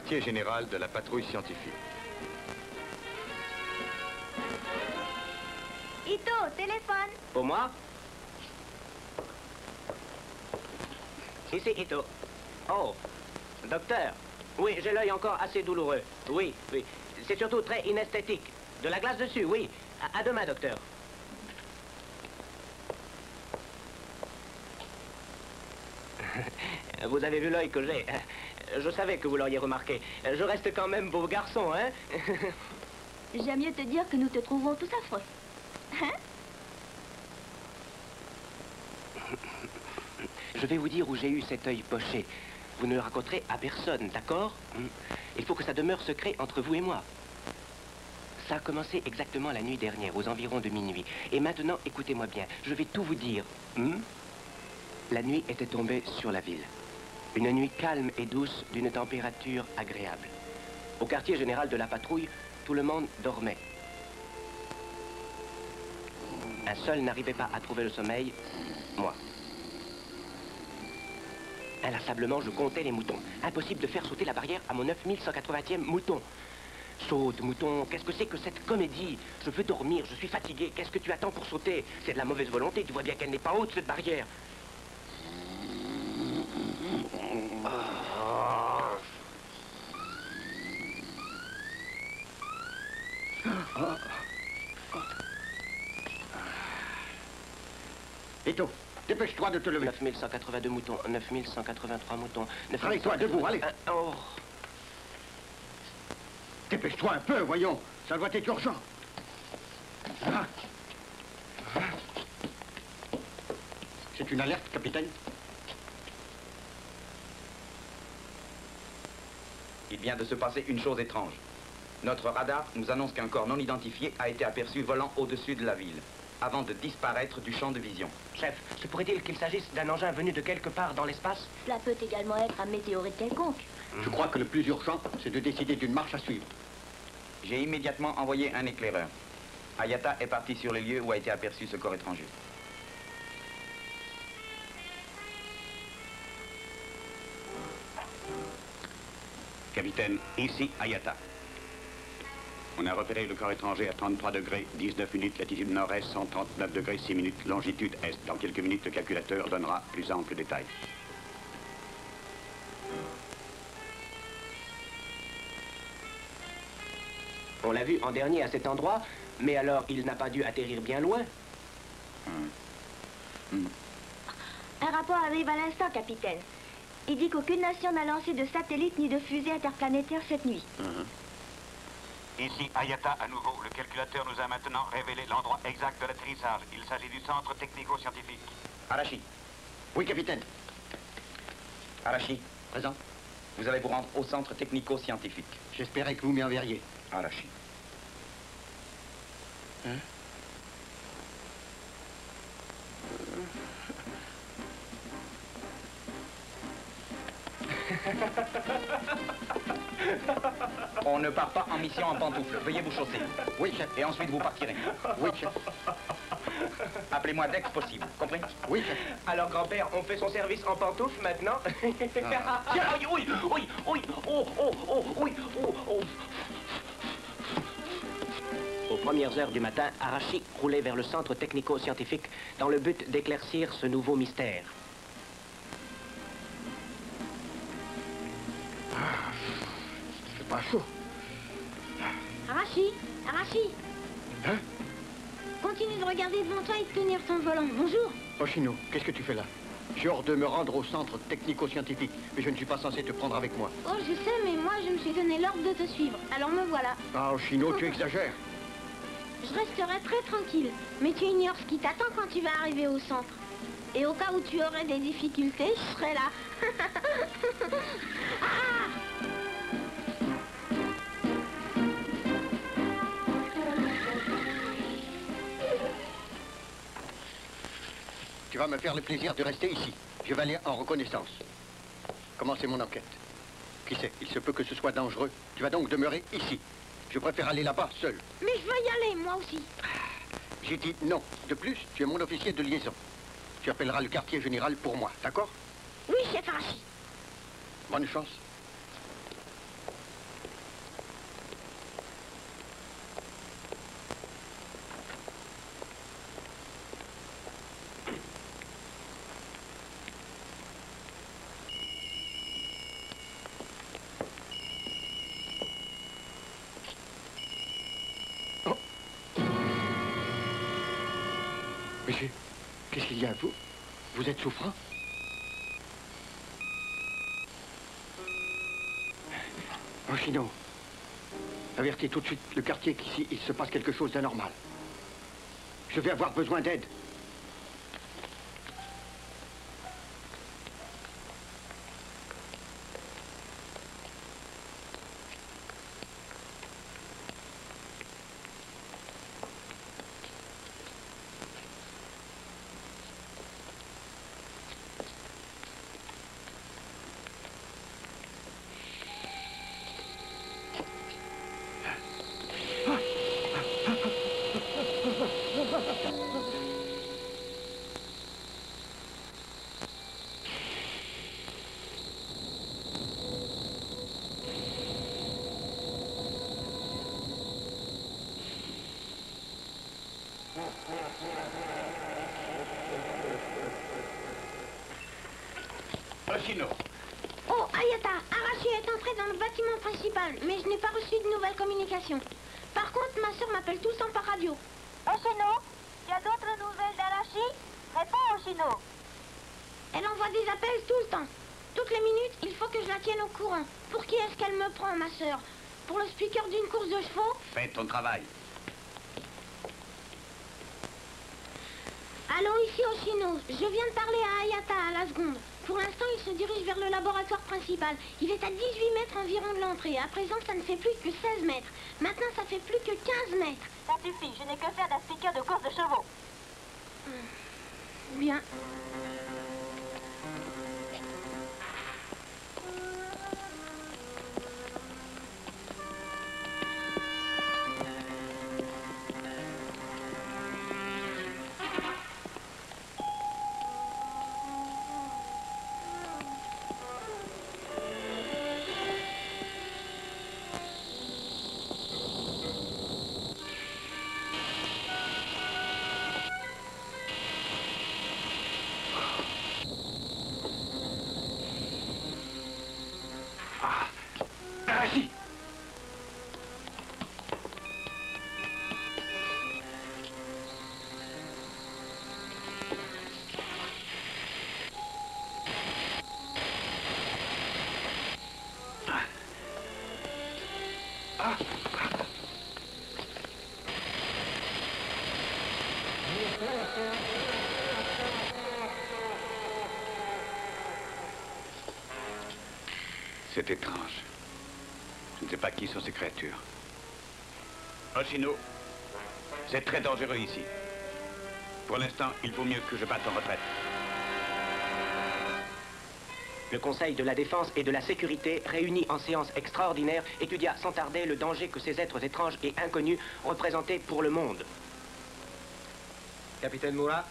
Quartier général de la patrouille scientifique. Ito, téléphone. Pour moi? Ici, Ito. Oh, docteur. Oui, j'ai l'œil encore assez douloureux. Oui, oui. C'est surtout très inesthétique. De la glace dessus, oui. À, à demain, docteur. Vous avez vu l'œil que j'ai. Je savais que vous l'auriez remarqué. Je reste quand même beau garçon, hein J'aime mieux te dire que nous te trouvons tous affreux. Hein? Je vais vous dire où j'ai eu cet œil poché. Vous ne le raconterez à personne, d'accord? Il faut que ça demeure secret entre vous et moi. Ça a commencé exactement la nuit dernière, aux environs de minuit. Et maintenant, écoutez-moi bien, je vais tout vous dire. Hmm? La nuit était tombée sur la ville. Une nuit calme et douce, d'une température agréable. Au quartier général de la patrouille, tout le monde dormait. Un seul n'arrivait pas à trouver le sommeil, moi. Inlassablement, je comptais les moutons. Impossible de faire sauter la barrière à mon 9180e mouton. Saute, mouton, qu'est-ce que c'est que cette comédie? Je veux dormir, je suis fatigué, qu'est-ce que tu attends pour sauter? C'est de la mauvaise volonté, tu vois bien qu'elle n'est pas haute, cette barrière. Ito, dépêche-toi de te lever. 9182 moutons, 9183 moutons. 9183 Réveille-toi, debout, allez. Oh, Dépêche-toi un peu, voyons. Ça doit être urgent. Ah. Ah. C'est une alerte, capitaine vient de se passer une chose étrange. Notre radar nous annonce qu'un corps non identifié a été aperçu volant au-dessus de la ville, avant de disparaître du champ de vision. chef, se pourrait-il qu'il s'agisse d'un engin venu de quelque part dans l'espace? Cela peut également être un météorite quelconque. Je crois que le plus urgent, c'est de décider d'une marche à suivre. J'ai immédiatement envoyé un éclaireur. Ayata est parti sur les lieux où a été aperçu ce corps étranger. Capitaine, ici Ayata. On a repéré le corps étranger à 33 degrés, 19 minutes latitude nord-est, 139 degrés, 6 minutes longitude est. Dans quelques minutes, le calculateur donnera plus ample détail. On l'a vu en dernier à cet endroit, mais alors il n'a pas dû atterrir bien loin. Un rapport arrive à l'instant, capitaine. Il dit qu'aucune nation n'a lancé de satellite ni de fusée interplanétaire cette nuit. Ici Ayata à nouveau. Le calculateur nous a maintenant révélé l'endroit exact de l'atterrissage. Il s'agit du centre technico-scientifique. Arashi, Oui, capitaine. Arashi, Présent. vous allez vous rendre au centre technico-scientifique. J'espérais que vous m'y enverriez. Arashi. On part pas en mission en pantoufles. Veuillez vous chausser. Oui, chef. Et ensuite vous partirez. Oui, chef. Appelez-moi dès que possible. Compris? Oui, chef. Alors, grand-père, on fait son service en pantoufles maintenant? Tiens, oui, oui, oui, oui, oh, oh, oh, oui, oh, oh. Aux premières heures du matin, Arashi roulait vers le centre technico-scientifique dans le but d'éclaircir ce nouveau mystère. C'est pas chaud. Arashi Arashi Hein? Continue de regarder devant toi et de tenir ton volant. Bonjour Oshino, qu'est-ce que tu fais là? J'ai ordre de me rendre au centre technico-scientifique, mais je ne suis pas censé te prendre avec moi. Oh, je sais, mais moi, je me suis donné l'ordre de te suivre. Alors me voilà. Ah, Oshino, tu exagères. Je resterai très tranquille. Mais tu ignores ce qui t'attend quand tu vas arriver au centre. Et au cas où tu aurais des difficultés, je serai là. Tu vas me faire le plaisir de rester ici. Je vais aller en reconnaissance. Commencer mon enquête? Qui sait, il se peut que ce soit dangereux. Tu vas donc demeurer ici. Je préfère aller là-bas seul. Mais je veux y aller, moi aussi. J'ai dit non. De plus, tu es mon officier de liaison. Tu appelleras le quartier général pour moi, d'accord? Oui, chef Arashi. Bonne chance. Monsieur, qu'est-ce qu'il y a Vous? Vous êtes souffrant? Oshino, avertis tout de suite le quartier qu'ici, il se passe quelque chose d'anormal. Je vais avoir besoin d'aide. Oshino, Oh, Ayata, Arashi est entré dans le bâtiment principal, mais je n'ai pas reçu de nouvelles communications. Par contre, ma soeur m'appelle tout le temps par radio. Oshino, tu as d'autres nouvelles d'Arashi Réponds, Oshino. Elle envoie des appels tout le temps. Toutes les minutes, il faut que je la tienne au courant. Pour qui est-ce qu'elle me prend, ma soeur Pour le speaker d'une course de chevaux? Fais ton travail. Allô, ici Oshino. Je viens de parler à Ayata à la seconde. Pour l'instant, il se dirige vers le laboratoire principal. Il est à 18 mètres environ de l'entrée. À présent, ça ne fait plus que 16 mètres. Maintenant, ça fait plus que 15 mètres. Ça suffit, je n'ai que faire d'un speaker de course de chevaux. Bien. C'est étrange. Je ne sais pas qui sont ces créatures. Oshino, c'est très dangereux ici. Pour l'instant, il vaut mieux que je batte en retraite. Le Conseil de la Défense et de la Sécurité, réuni en séance extraordinaire, étudia sans tarder le danger que ces êtres étranges et inconnus représentaient pour le monde. Capitaine Moura,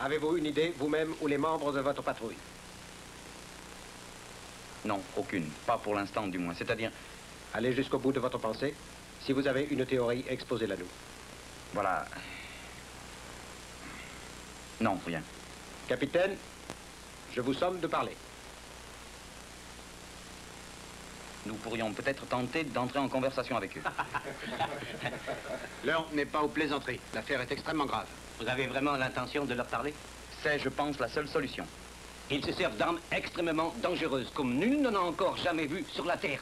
avez-vous une idée, vous-même ou les membres de votre patrouille? Non, aucune. Pas pour l'instant, du moins. C'est-à-dire, Allez jusqu'au bout de votre pensée. Si vous avez une théorie, exposez-la nous. voilà. Non, rien. Capitaine, je vous somme de parler. Nous pourrions peut-être tenter d'entrer en conversation avec eux. L'heure n'est pas aux plaisanteries. L'affaire est extrêmement grave. Vous avez vraiment l'intention de leur parler? C'est, je pense, la seule solution. Ils se servent d'armes extrêmement dangereuses, comme nul n'en a encore jamais vu sur la Terre.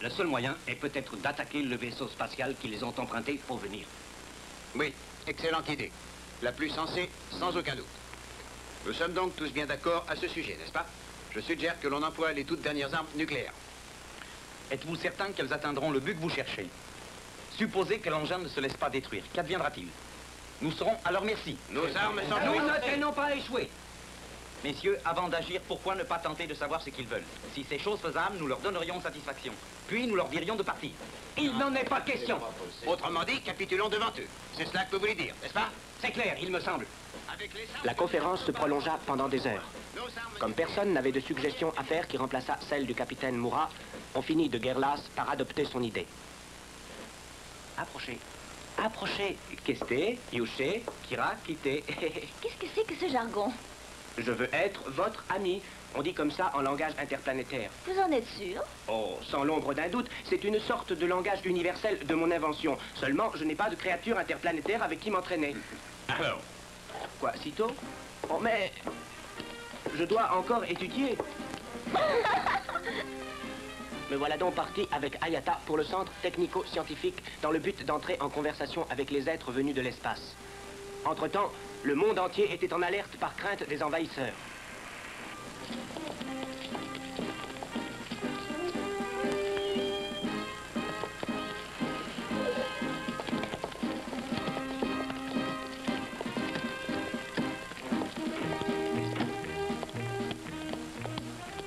Le seul moyen est peut-être d'attaquer le vaisseau spatial qu'ils ont emprunté pour venir. Oui, excellente idée. La plus sensée, sans aucun doute. Nous sommes donc tous bien d'accord à ce sujet, n'est-ce pas? Je suggère que l'on emploie les toutes dernières armes nucléaires. Êtes-vous certain qu'elles atteindront le but que vous cherchez? Supposez que l'engin ne se laisse pas détruire. Qu'adviendra-t-il? Nous serons à leur merci. Nos armes sont Nous ne tenons pas à échouer. Messieurs, avant d'agir, pourquoi ne pas tenter de savoir ce qu'ils veulent? Si c'est chose faisable, nous leur donnerions satisfaction. Puis nous leur dirions de partir. Il n'en est pas question. Autrement dit, capitulons devant eux. C'est cela que vous voulez dire, n'est-ce pas? C'est clair, il me semble. La conférence se prolongea pendant des heures. Comme personne n'avait de suggestion à faire qui remplaça celle du capitaine Moura, on finit de guerre lasse par adopter son idée. Approchez. Approchez. Keste, Yuche, Kira, Kite. Qu'est-ce que c'est que ce jargon? Je veux être votre ami. On dit comme ça en langage interplanétaire. Vous en êtes sûr? Oh, sans l'ombre d'un doute, c'est une sorte de langage universel de mon invention. Seulement, je n'ai pas de créature interplanétaire avec qui m'entraîner. Alors? Quoi, si tôt Oh, mais... Je dois encore étudier. Me voilà donc parti avec Ayata pour le centre technico-scientifique dans le but d'entrer en conversation avec les êtres venus de l'espace. Entre-temps, le monde entier était en alerte par crainte des envahisseurs.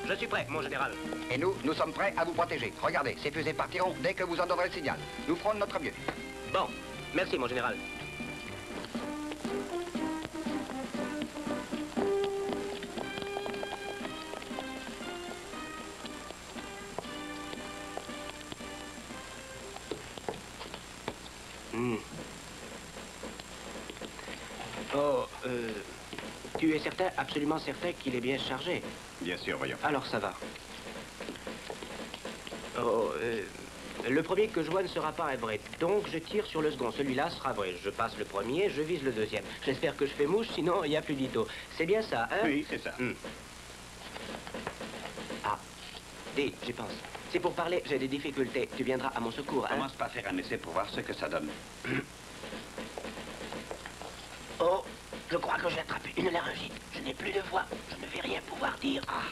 Je suis prêt, mon général. Et nous, nous sommes prêts à vous protéger. Regardez, ces fusées partiront dès que vous en donnerez le signal. Nous ferons de notre mieux. Bon, merci, mon général. Absolument certain qu'il est bien chargé Bien sûr, voyons. Alors ça va. Oh, euh, le premier que je vois ne sera pas un vrai. Donc je tire sur le second. Celui-là sera vrai. Je passe le premier, je vise le deuxième. J'espère que je fais mouche, sinon il n'y a plus d'ito. C'est bien ça, hein? Oui, c'est ça. Hmm. Ah, dis, j'y pense. C'est pour parler, j'ai des difficultés. Tu viendras à mon secours, hein? Commence par faire un essai pour voir ce que ça donne. je crois que j'ai attrapé une laryngite. Je n'ai plus de voix. Je ne vais rien pouvoir dire. Ah.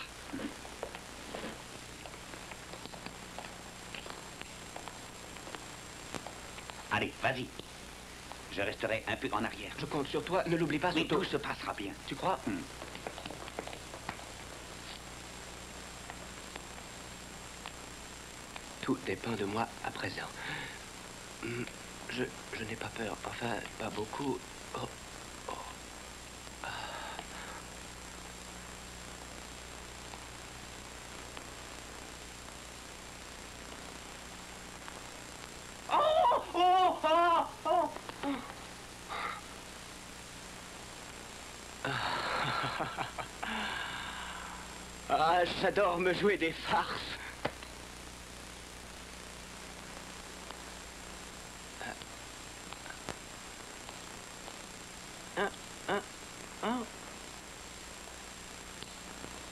Allez, vas-y. Je resterai un peu en arrière. Je compte sur toi. Ne l'oublie pas, Mais Soto. tout se passera bien. Tu crois? Hmm. Tout dépend de moi à présent. Hmm, Je, je n'ai pas peur. Enfin, pas beaucoup. Oh, oh. Ah. Oh, oh, oh, oh, oh. Ah, j'adore me jouer des farces. Un, un, un.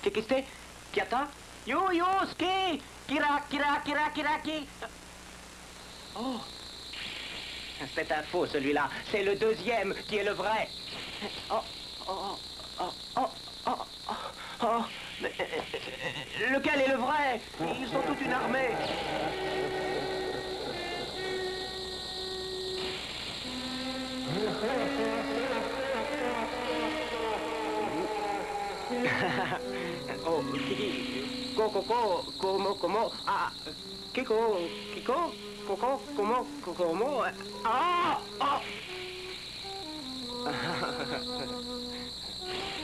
Kikiste, Kiata, yo yo, ski, kira, kira, kira, kira, ki. Oh, c'est un faux celui-là. C'est le deuxième qui est le vrai. Oh, oh, oh, oh, oh, oh, oh. Mais, euh, euh, lequel est le vrai? Ils sont toute une armée. oh, Kiki, ko, ko, ko, como, como, ah, Kiko, Kiko, Coco, como, como, ah, ah.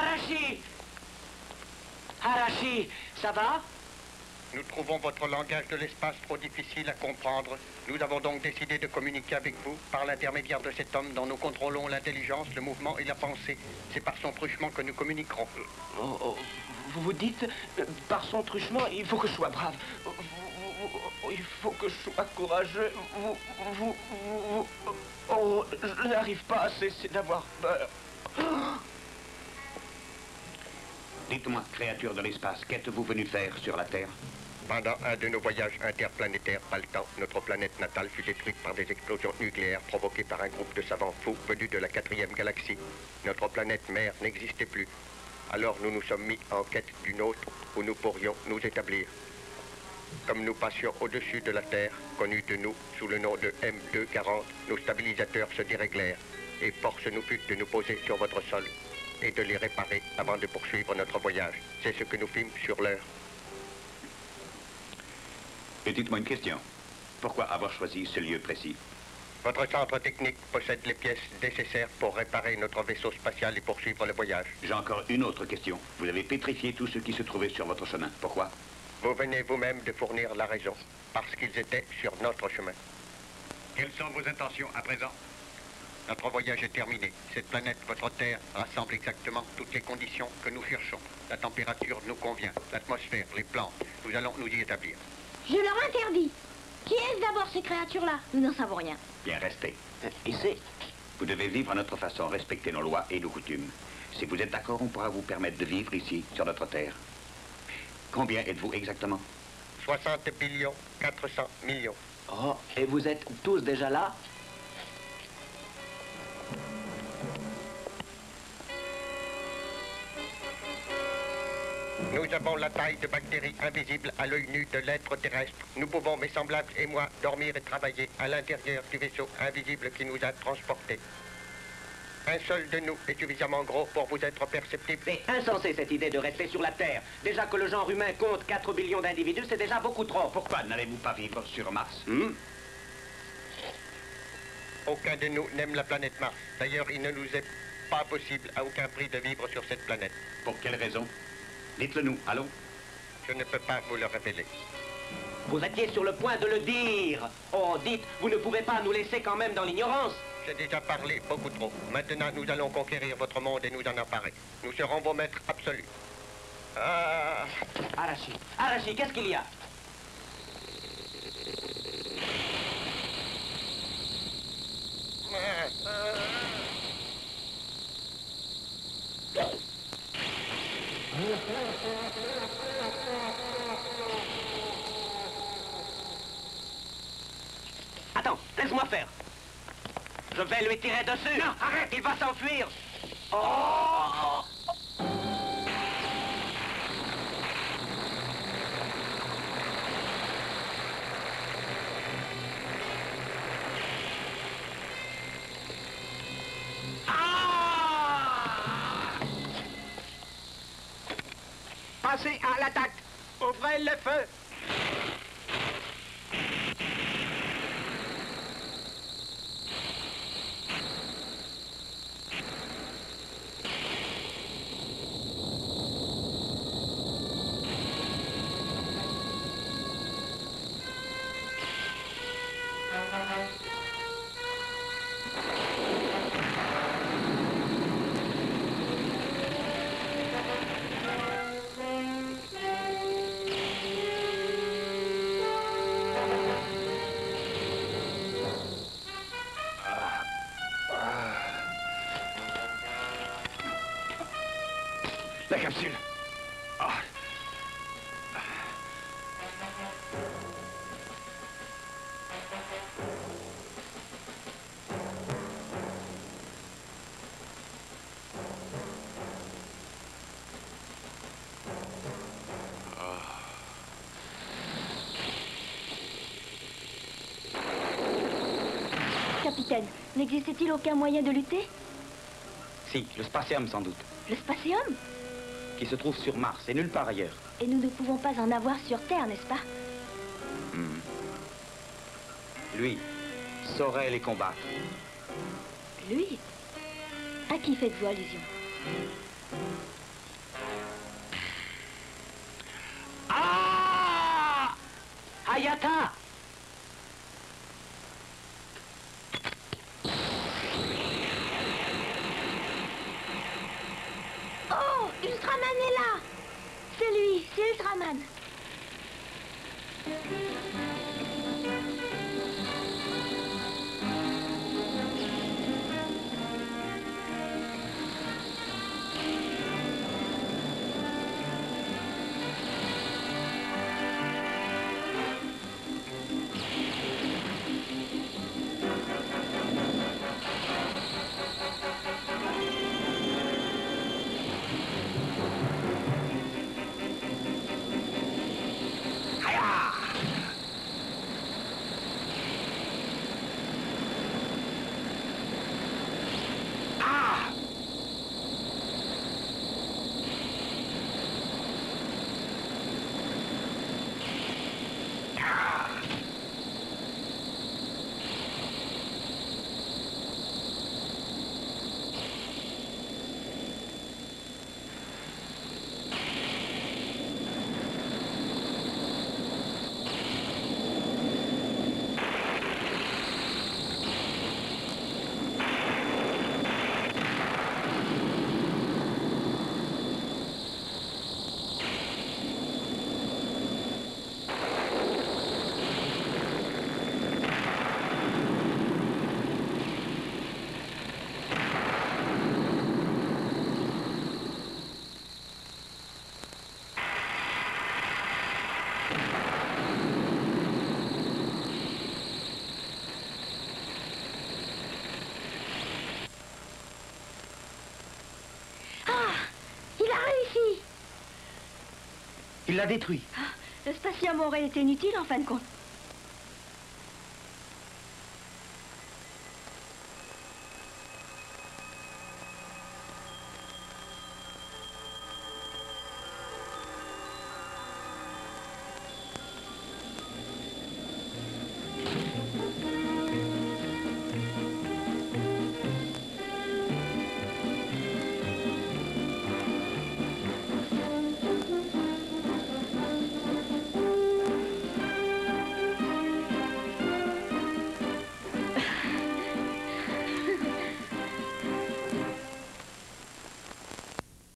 Arashi Arashi, ça va? Nous trouvons votre langage de l'espace trop difficile à comprendre. Nous avons donc décidé de communiquer avec vous par l'intermédiaire de cet homme dont nous contrôlons l'intelligence, le mouvement et la pensée. C'est par son truchement que nous communiquerons. Oh, oh, vous vous dites, euh, par son truchement, il faut que je sois brave. Vous- vous- vous- il faut que je sois courageux. Vous, vous, vous- vous- oh, je n'arrive pas à cesser d'avoir peur. Dites-moi, créature de l'espace, qu'êtes-vous venu faire sur la Terre Pendant un de nos voyages interplanétaires pas le temps, notre planète natale fut détruite par des explosions nucléaires provoquées par un groupe de savants fous venus de la quatrième galaxie. Notre planète mère n'existait plus. Alors nous nous sommes mis en quête d'une autre où nous pourrions nous établir. Comme nous passions au-dessus de la Terre, connue de nous sous le nom de M240, nos stabilisateurs se déréglèrent. et force nous fut de nous poser sur votre sol et de les réparer avant de poursuivre notre voyage. C'est ce que nous fîmes sur l'heure. Et dites-moi une question. Pourquoi avoir choisi ce lieu précis? Votre centre technique possède les pièces nécessaires pour réparer notre vaisseau spatial et poursuivre le voyage. J'ai encore une autre question. Vous avez pétrifié tous ceux qui se trouvaient sur votre chemin. Pourquoi? Vous venez vous-même de fournir la raison, parce qu'ils étaient sur notre chemin. Quelles sont vos intentions à présent? Notre voyage est terminé. Cette planète, votre Terre, rassemble exactement toutes les conditions que nous cherchons. La température nous convient, l'atmosphère, les plantes. Nous allons nous y établir. Je leur interdis. Qui est-ce d'abord ces créatures-là? Nous n'en savons rien. Bien, restez. C'est... Vous devez vivre à notre façon, respecter nos lois et nos coutumes. Si vous êtes d'accord, on pourra vous permettre de vivre ici, sur notre Terre. Combien êtes-vous exactement? 60 billions 400 millions. Oh, et vous êtes tous déjà là? Nous avons la taille de bactéries invisibles à l'œil nu de l'être terrestre. Nous pouvons, mes semblables et moi, dormir et travailler à l'intérieur du vaisseau invisible qui nous a transportés. Un seul de nous est suffisamment gros pour vous être perceptible. C'est insensé cette idée de rester sur la Terre. Déjà que le genre humain compte 4 billions d'individus, c'est déjà beaucoup trop. Pourquoi n'allez-vous pas vivre sur Mars Hmm Aucun de nous n'aime la planète Mars. D'ailleurs, il ne nous est pas possible à aucun prix de vivre sur cette planète. Pour quelle raison? Dites-le nous, allons Je ne peux pas vous le révéler. Vous étiez sur le point de le dire. Oh, dites, vous ne pouvez pas nous laisser quand même dans l'ignorance. J'ai déjà parlé beaucoup trop. Maintenant, nous allons conquérir votre monde et nous en emparer. Nous serons vos maîtres absolus. Ah, Arashi, Arashi, qu'est-ce qu'il y a? Attends, laisse-moi faire. Je vais lui tirer dessus. Non, arrête, il va s'enfuir. Oh Passez à l'attaque. Ouvrez le feu La capsule. Ah. Capitaine, n'existait-il aucun moyen de lutter? Si, le spatium sans doute, Le spatium? Qui se trouve sur Mars et nulle part ailleurs. Et nous ne pouvons pas en avoir sur Terre, n'est-ce pas Hmm. Lui saurait les combattre. Lui À qui faites-vous allusion Ah Hayata Oh, Ultraman est là C'est détruit. Le spatium aurait été inutile en fin de compte.